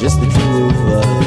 just the two of us.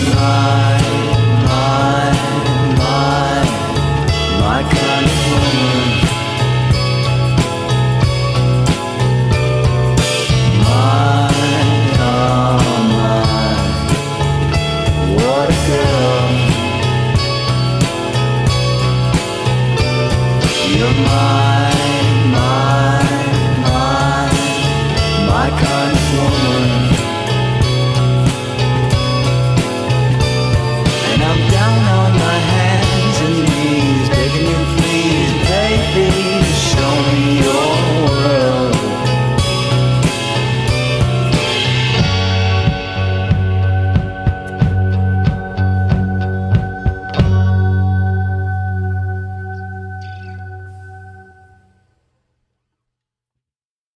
tonight.